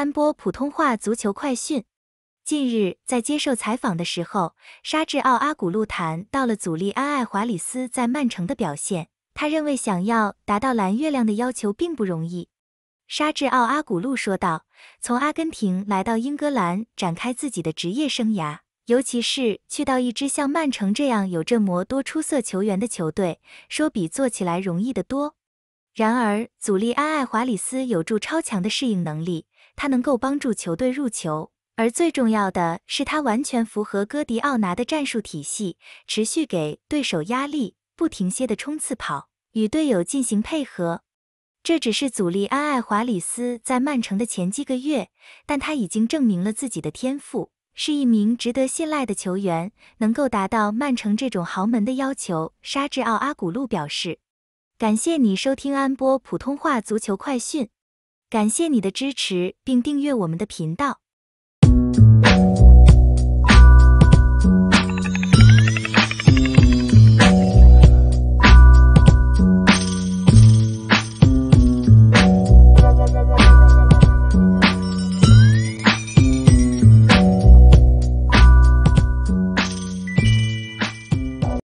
安波普通话足球快讯。近日，在接受采访的时候，沙治奥阿古路谈到了祖利安·艾华里斯在曼城的表现。他认为，想要达到蓝月亮的要求并不容易。沙治奥阿古路说道：“从阿根廷来到英格兰，展开自己的职业生涯，尤其是去到一支像曼城这样有这么多出色球员的球队，说比做起来容易得多。然而，祖利安·艾华里斯有助超强的适应能力，他能够帮助球队入球。”而最重要的是，他完全符合戈迪奥拿的战术体系，持续给对手压力，不停歇的冲刺跑，与队友进行配合。这只是祖利安·艾华里斯在曼城的前几个月，但他已经证明了自己的天赋，是一名值得信赖的球员，能够达到曼城这种豪门的要求。沙治奥阿古路表示：“感谢你收听安波普通话足球快讯，感谢你的支持，并订阅我们的频道。”